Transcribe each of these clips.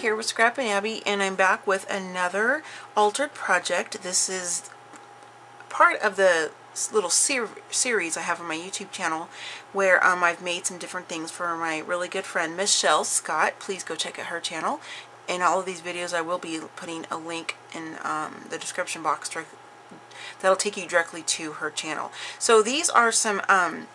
here with ScrappinAbby and I'm back with another altered project. This is part of the little ser series I have on my YouTube channel where um, I've made some different things for my really good friend Michele Scott. Please go check out her channel. In all of these videos I will be putting a link in um, the description box that'll take you directly to her channel. So these are some um,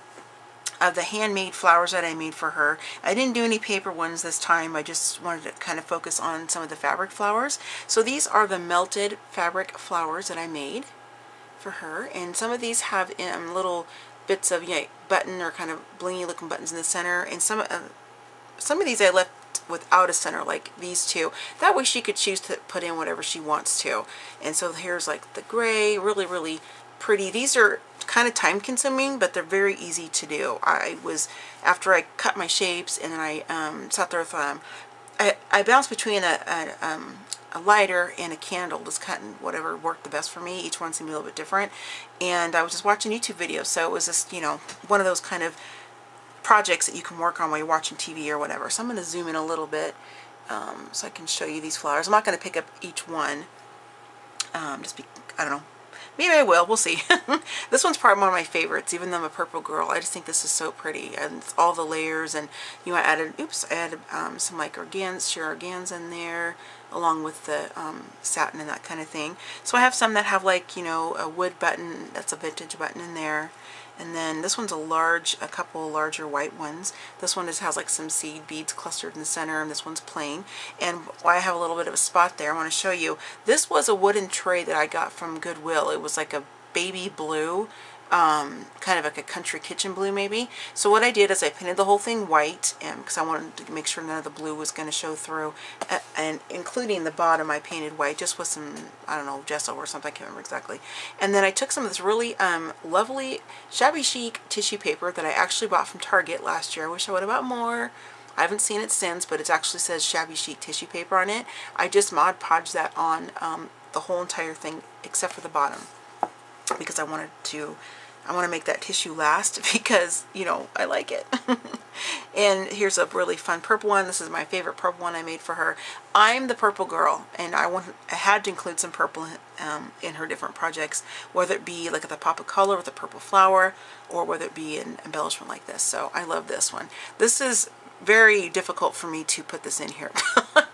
of the handmade flowers that I made for her. I didn't do any paper ones this time. I just wanted to kind of focus on some of the fabric flowers. So these are the melted fabric flowers that I made for her. And some of these have um, little bits of you know, button or kind of blingy looking buttons in the center. And some, uh, some of these I left without a center like these two. That way she could choose to put in whatever she wants to. And so here's like the gray, really, really pretty. These are kind of time consuming, but they're very easy to do. I was, after I cut my shapes and then I um, sat there with, um, I, I bounced between a, a, um, a lighter and a candle, just cutting whatever worked the best for me. Each one seemed a little bit different. And I was just watching YouTube videos, so it was just, you know, one of those kind of projects that you can work on while you're watching TV or whatever. So I'm going to zoom in a little bit um, so I can show you these flowers. I'm not going to pick up each one. Um, just be, I don't know, Maybe I will. We'll see. this one's probably one of my favorites, even though I'm a purple girl. I just think this is so pretty. And all the layers. And, you know, I added, oops, I added um, some, like, organs, sheer organza in there, along with the um, satin and that kind of thing. So I have some that have, like, you know, a wood button. That's a vintage button in there. And then this one's a large, a couple larger white ones. This one just has like some seed beads clustered in the center and this one's plain. And why I have a little bit of a spot there, I want to show you. This was a wooden tray that I got from Goodwill. It was like a baby blue um, kind of like a country kitchen blue maybe. So what I did is I painted the whole thing white because I wanted to make sure none of the blue was going to show through uh, and including the bottom I painted white just with some, I don't know, gesso or something, I can't remember exactly. And then I took some of this really um, lovely shabby chic tissue paper that I actually bought from Target last year. I wish I would have bought more. I haven't seen it since, but it actually says shabby chic tissue paper on it. I just Mod Podged that on um, the whole entire thing except for the bottom because I wanted to I want to make that tissue last because, you know, I like it. and here's a really fun purple one. This is my favorite purple one I made for her. I'm the purple girl, and I, want, I had to include some purple um, in her different projects, whether it be like the pop of color with a purple flower, or whether it be an embellishment like this. So I love this one. This is very difficult for me to put this in here.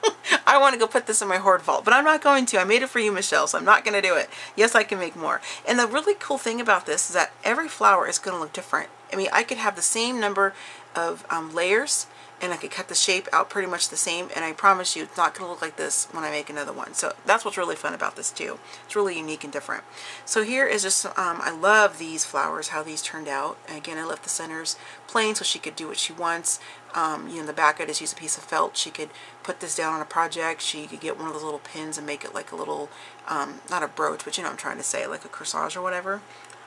I want to go put this in my hoard vault, but I'm not going to. I made it for you, Michele, so I'm not going to do it. Yes, I can make more. And the really cool thing about this is that every flower is going to look different. I mean, I could have the same number of um, layers and I could cut the shape out pretty much the same and I promise you it's not going to look like this when I make another one. So that's what's really fun about this too. It's really unique and different. So here is just, um, I love these flowers, how these turned out. And again, I left the centers plain so she could do what she wants. Um, you know, in the back I just use a piece of felt. She could put this down on a project. She could get one of those little pins and make it like a little, um, not a brooch, but you know I'm trying to say, like a corsage or whatever.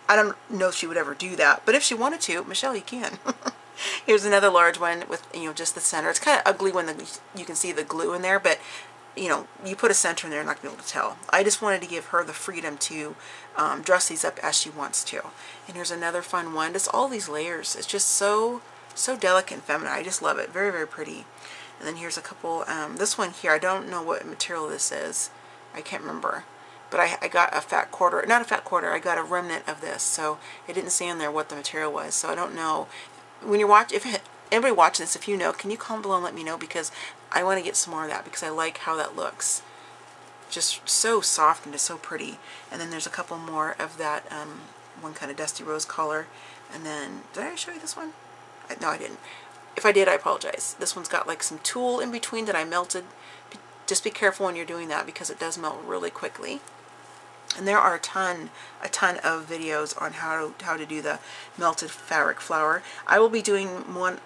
I don't know if she would ever do that, but if she wanted to, Michele, you can. Here's another large one with, you know, just the center. It's kind of ugly when the, you can see the glue in there, but, you know, you put a center in there, you're not going to be able to tell. I just wanted to give her the freedom to um, dress these up as she wants to. And here's another fun one. Just all these layers. It's just so, so delicate and feminine. I just love it. Very, very pretty. And then here's a couple, um, this one here, I don't know what material this is. I can't remember but I, I, got a fat quarter, not a fat quarter, I got a remnant of this, so it didn't say in there what the material was, so I don't know when you watch, if anybody watching this, if you know, can you comment below and let me know because I want to get some more of that because I like how that looks. Just so soft and just so pretty. And then there's a couple more of that um, one kind of dusty rose color. And then, did I show you this one? I, no, I didn't. If I did, I apologize. This one's got like some tulle in between that I melted. Just be careful when you're doing that because it does melt really quickly. And there are a ton, a ton of videos on how to, how to do the melted fabric flower. I will be doing one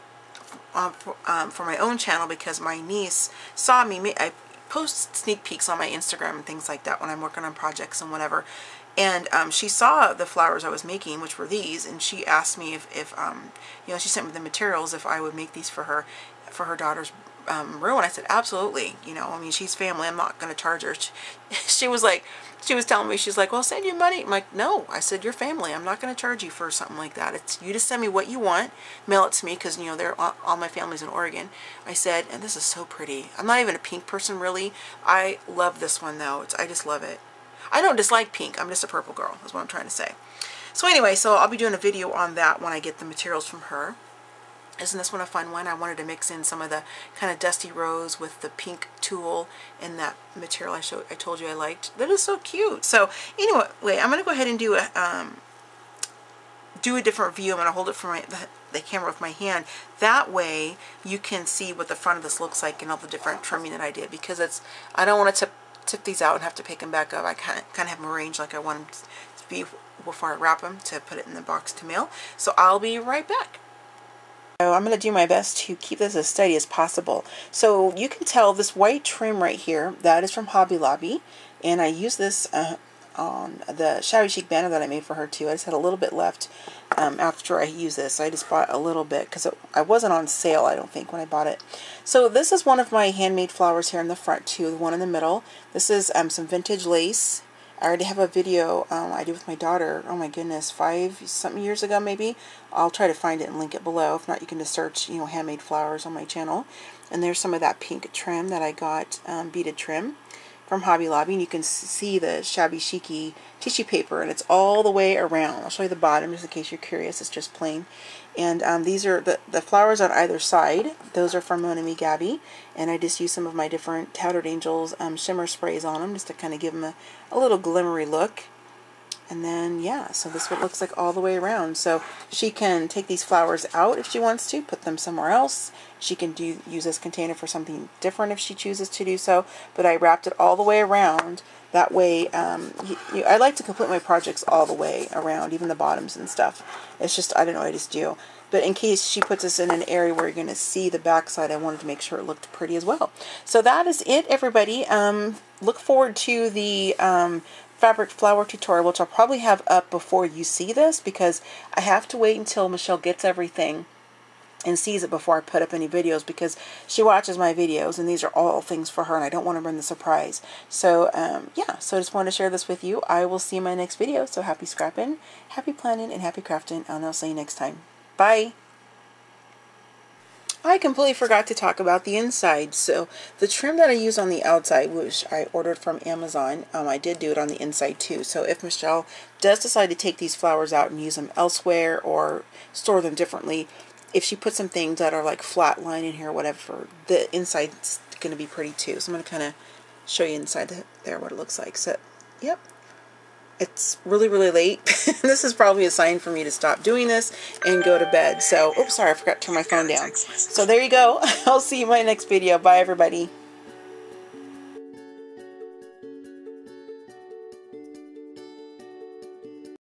um, for, um, for, my own channel because my niece saw me. I post sneak peeks on my Instagram and things like that when I'm working on projects and whatever. And um, she saw the flowers I was making, which were these, and she asked me if, if um, you know, she sent me the materials if I would make these for her, for her daughter's um, ruin? I said, absolutely. You know, I mean, she's family. I'm not going to charge her. She, she was like, she was telling me, she's like, well, send you money. I'm like, no. I said, you're family. I'm not going to charge you for something like that. It's you just send me what you want, mail it to me because, you know, they're all, all my family's in Oregon. I said, and this is so pretty. I'm not even a pink person, really. I love this one, though. It's, I just love it. I don't dislike pink. I'm just a purple girl, is what I'm trying to say. So anyway, so I'll be doing a video on that when I get the materials from her. Isn't this one a fun one? I wanted to mix in some of the kind of dusty rose with the pink tulle and that material I showed, I told you I liked. That is so cute. So anyway, I'm going to go ahead and do a, um, do a different view. I'm going to hold it for my, the, the, camera with my hand. That way you can see what the front of this looks like and all the different trimming that I did because it's, I don't want to tip, tip these out and have to pick them back up. I kind of, kind of have them arranged like I want them to be before I wrap them to put it in the box to mail. So I'll be right back. So I'm going to do my best to keep this as steady as possible. So you can tell this white trim right here, that is from Hobby Lobby. And I use this uh, on the Shabby Chic banner that I made for her too. I just had a little bit left um, after I used this. I just bought a little bit because I wasn't on sale, I don't think, when I bought it. So this is one of my handmade flowers here in the front too, the one in the middle. This is um, some vintage lace I already have a video um, I did with my daughter, oh my goodness, five something years ago maybe. I'll try to find it and link it below. If not, you can just search, you know, handmade flowers on my channel. And there's some of that pink trim that I got, um, beaded trim from Hobby Lobby. And you can see the shabby chicy tissue paper and it's all the way around. I'll show you the bottom just in case you're curious. It's just plain. And um, these are the, the flowers on either side. Those are from Mon Ami Gabby. And I just used some of my different Tattered Angels um, shimmer sprays on them just to kind of give them a, a little glimmery look. And then, yeah, so this what looks like all the way around. So she can take these flowers out if she wants to, put them somewhere else. She can do use this container for something different if she chooses to do so. But I wrapped it all the way around that way, um, you, you, I like to complete my projects all the way around, even the bottoms and stuff. It's just, I don't know, I just do. But in case she puts us in an area where you're going to see the backside, I wanted to make sure it looked pretty as well. So that is it, everybody. Um, look forward to the um, fabric flower tutorial, which I'll probably have up before you see this because I have to wait until Michele gets everything and sees it before I put up any videos because she watches my videos and these are all things for her and I don't want to ruin the surprise. So um, yeah, so I just wanted to share this with you. I will see you in my next video. So happy scrapping, happy planning, and happy crafting. And I'll see you next time. Bye! I completely forgot to talk about the inside. So the trim that I use on the outside, which I ordered from Amazon, um, I did do it on the inside too. So if Michele does decide to take these flowers out and use them elsewhere or store them differently, if she puts some things that are like flat line in here whatever, the inside's going to be pretty too. So I'm going to kind of show you inside there what it looks like. So, yep. It's really, really late. this is probably a sign for me to stop doing this and go to bed. So, oops, sorry, I forgot to turn my phone down. So there you go. I'll see you in my next video. Bye, everybody.